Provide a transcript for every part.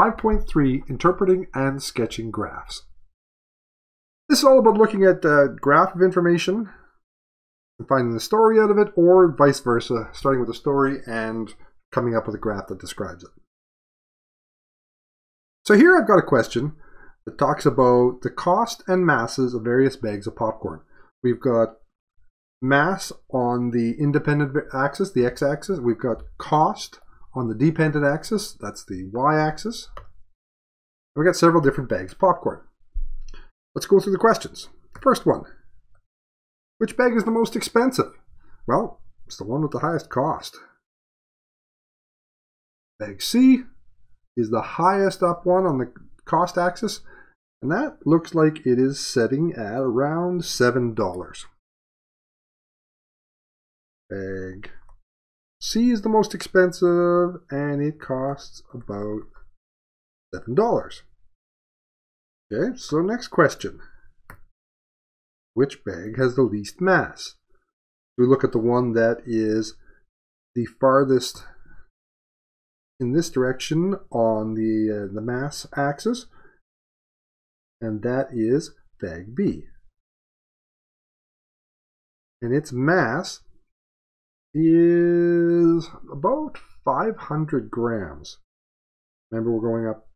5.3 Interpreting and Sketching Graphs. This is all about looking at a graph of information and finding the story out of it, or vice versa, starting with a story and coming up with a graph that describes it. So here I've got a question that talks about the cost and masses of various bags of popcorn. We've got mass on the independent axis, the x-axis. We've got cost on the dependent axis, that's the y-axis. We've got several different bags of popcorn. Let's go through the questions. First one. Which bag is the most expensive? Well, it's the one with the highest cost. Bag C is the highest up one on the cost axis, and that looks like it is setting at around $7. Bag C is the most expensive and it costs about $7. Okay, so next question. Which bag has the least mass? We look at the one that is the farthest in this direction on the, uh, the mass axis, and that is bag B. And its mass is about 500 grams. Remember, we're going up,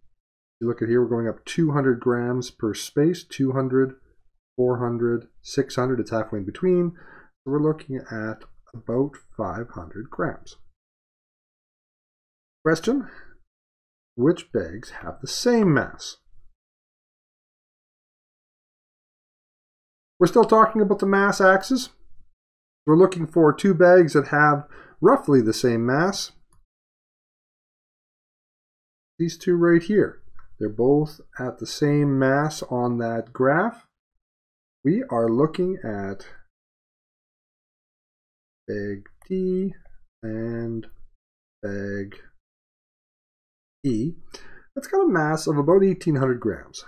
you look at here, we're going up 200 grams per space, 200, 400, 600, it's halfway in between. So we're looking at about 500 grams. Question, which bags have the same mass? We're still talking about the mass axis. We're looking for two bags that have roughly the same mass. These two right here. They're both at the same mass on that graph. We are looking at bag D and bag E. That's got a mass of about 1800 grams.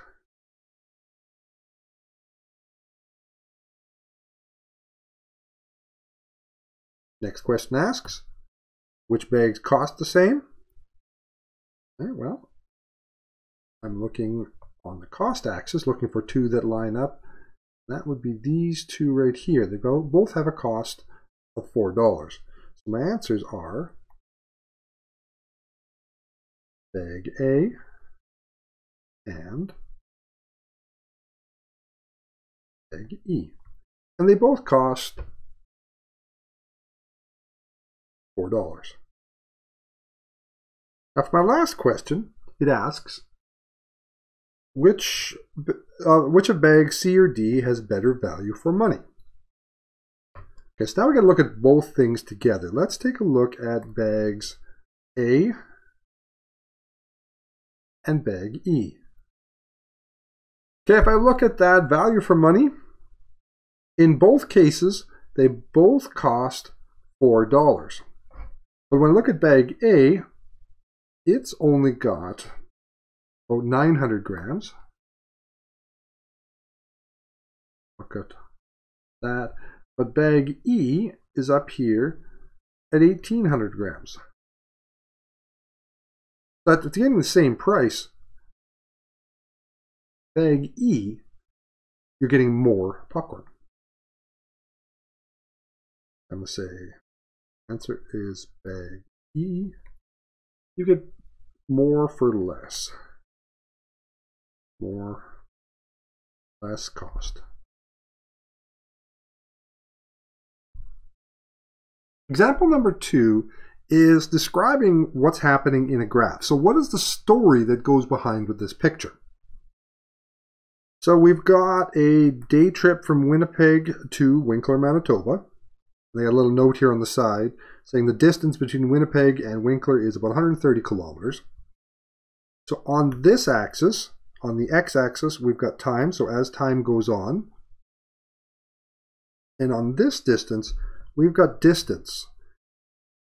Next question asks, which bags cost the same? Okay, well, I'm looking on the cost axis, looking for two that line up. That would be these two right here. They go, both have a cost of $4. So my answers are bag A and bag E. And they both cost $4. Now for my last question, it asks, which, uh, which of bags C or D has better value for money? Okay, so now we're going to look at both things together. Let's take a look at bags A and bag E. Okay, if I look at that value for money, in both cases, they both cost $4. But when I look at bag A, it's only got about 900 grams. Look at that. But bag E is up here at 1800 grams. But it's getting the same price. Bag E, you're getting more popcorn. I'm going to say Answer is bag E. You get more for less. More, less cost. Example number two is describing what's happening in a graph. So what is the story that goes behind with this picture? So we've got a day trip from Winnipeg to Winkler, Manitoba. They had a little note here on the side saying the distance between Winnipeg and Winkler is about 130 kilometers. So on this axis, on the x-axis, we've got time. So as time goes on, and on this distance, we've got distance.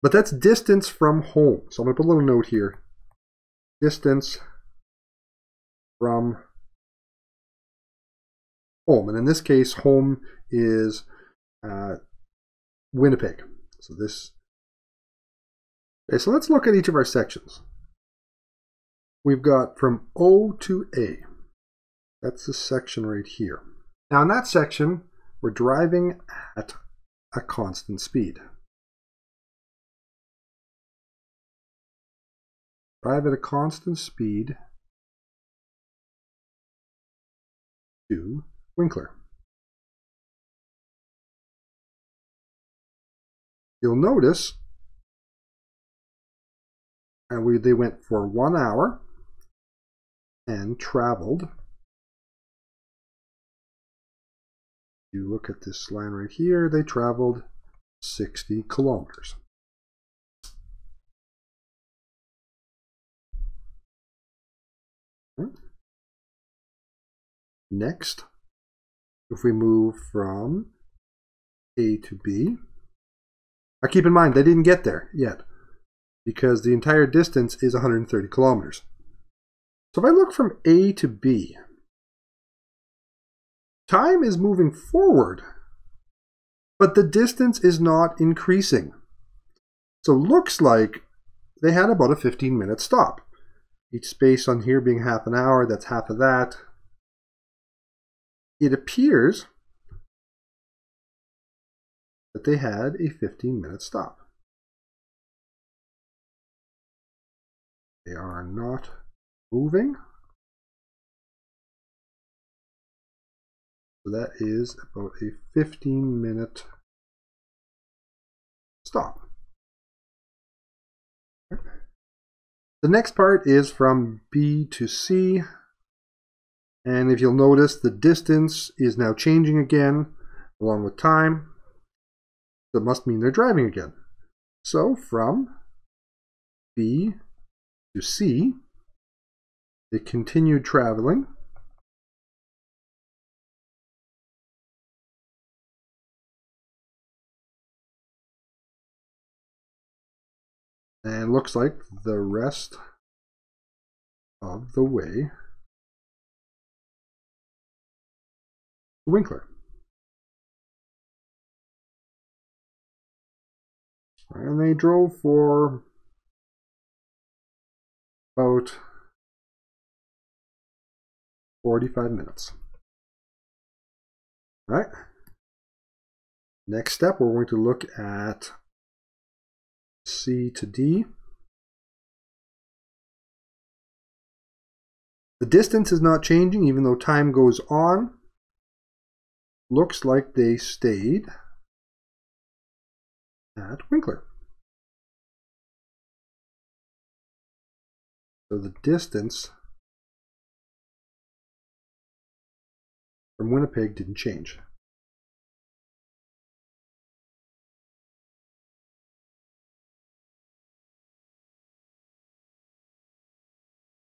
But that's distance from home. So I'm going to put a little note here. Distance from home. And in this case, home is uh, Winnipeg. So this. Okay, so let's look at each of our sections. we've got from O to A. That's the section right here. Now in that section, we're driving at a constant speed. Drive at a constant speed to Winkler. You'll notice and we they went for one hour and traveled. You look at this line right here they traveled 60 kilometers. Hmm. Next if we move from A to B now keep in mind they didn't get there yet because the entire distance is 130 kilometers. So if I look from A to B, time is moving forward, but the distance is not increasing. So looks like they had about a 15 minute stop. Each space on here being half an hour, that's half of that. It appears that they had a 15 minute stop. They are not moving. So that is about a 15 minute stop. The next part is from B to C. And if you'll notice, the distance is now changing again along with time. That must mean they're driving again. So from B to C. They continued traveling. And looks like the rest of the way Winkler. And they drove for about 45 minutes. All right. Next step, we're going to look at C to D. The distance is not changing even though time goes on. Looks like they stayed at Winkler. So the distance from Winnipeg didn't change.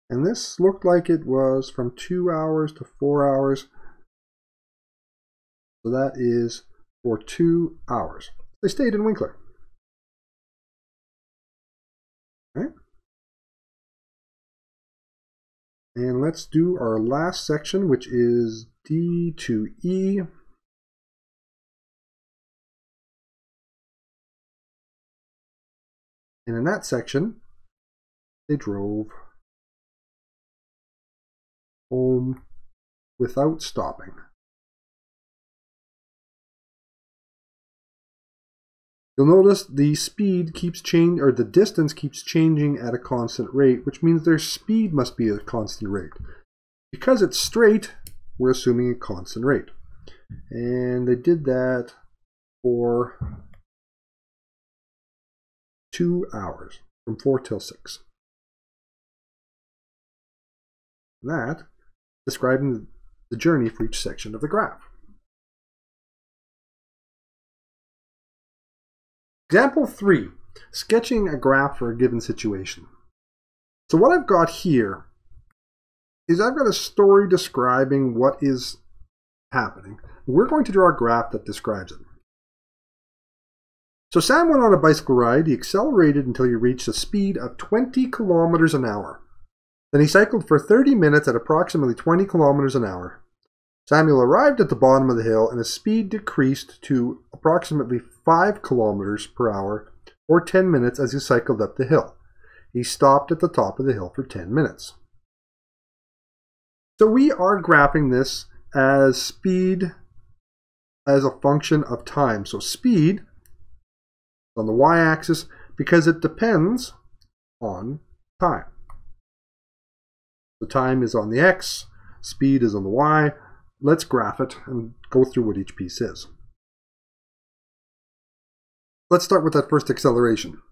And this looked like it was from two hours to four hours. So that is for two hours. They stayed in Winkler. Okay. And let's do our last section, which is D to E. And in that section, they drove home without stopping. You'll notice the speed keeps changing, or the distance keeps changing at a constant rate, which means their speed must be a constant rate. Because it's straight, we're assuming a constant rate. And they did that for two hours, from 4 till 6. That describing the journey for each section of the graph. Example 3, sketching a graph for a given situation. So what I've got here is I've got a story describing what is happening. We're going to draw a graph that describes it. So Sam went on a bicycle ride. He accelerated until he reached a speed of 20 kilometers an hour. Then he cycled for 30 minutes at approximately 20 kilometers an hour. Samuel arrived at the bottom of the hill and his speed decreased to approximately 5 kilometers per hour or 10 minutes as he cycled up the hill. He stopped at the top of the hill for 10 minutes. So we are graphing this as speed as a function of time. So speed on the y-axis because it depends on time. The time is on the x, speed is on the y. Let's graph it and go through what each piece is. Let's start with that first acceleration.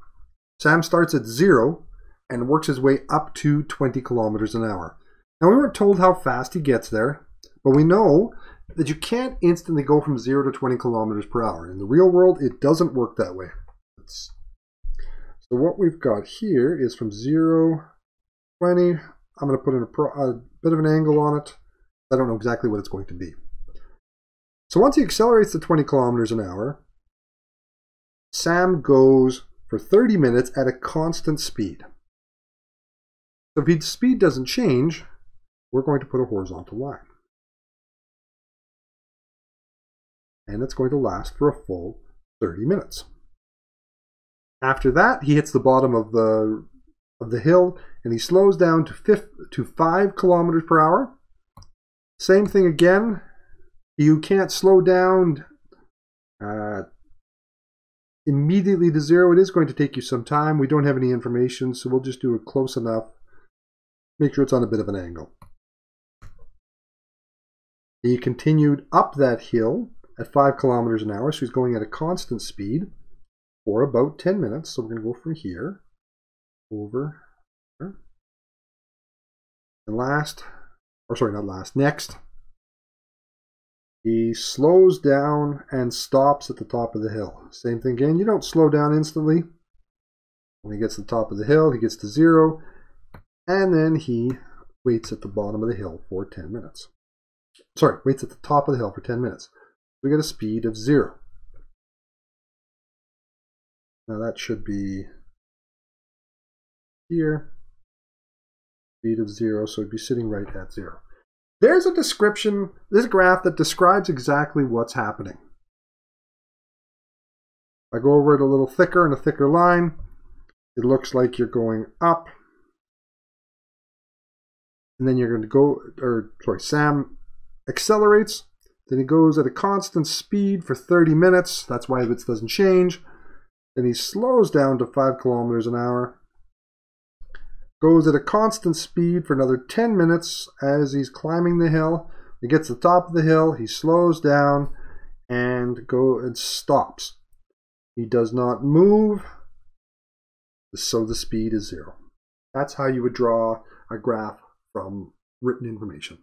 Sam starts at zero and works his way up to 20 kilometers an hour. Now we weren't told how fast he gets there, but we know that you can't instantly go from 0 to 20 kilometers per hour. In the real world, it doesn't work that way. It's, so what we've got here is from 0, 20, I'm going to put in a, pro, a bit of an angle on it. I don't know exactly what it's going to be. So once he accelerates to 20 kilometers an hour, Sam goes for 30 minutes at a constant speed. So if his speed doesn't change, we're going to put a horizontal line. And it's going to last for a full 30 minutes. After that, he hits the bottom of the of the hill and he slows down to, fifth, to 5 kilometers per hour. Same thing again. You can't slow down uh, immediately to zero. It is going to take you some time. We don't have any information, so we'll just do it close enough. Make sure it's on a bit of an angle. He continued up that hill at 5 kilometers an hour, so he's going at a constant speed for about 10 minutes. So we're going to go from here over here. And last, or sorry, not last, next, he slows down and stops at the top of the hill. Same thing again, you don't slow down instantly. When he gets to the top of the hill, he gets to zero, and then he waits at the bottom of the hill for 10 minutes sorry, waits at the top of the hill for 10 minutes. We get a speed of zero. Now that should be here, speed of zero, so it'd be sitting right at zero. There's a description, this graph that describes exactly what's happening. I go over it a little thicker and a thicker line. It looks like you're going up. And then you're going to go, or sorry, Sam accelerates, then he goes at a constant speed for 30 minutes. That's why this doesn't change. Then he slows down to 5 kilometers an hour. Goes at a constant speed for another 10 minutes as he's climbing the hill. He gets to the top of the hill, he slows down and go and stops. He does not move, so the speed is zero. That's how you would draw a graph from written information.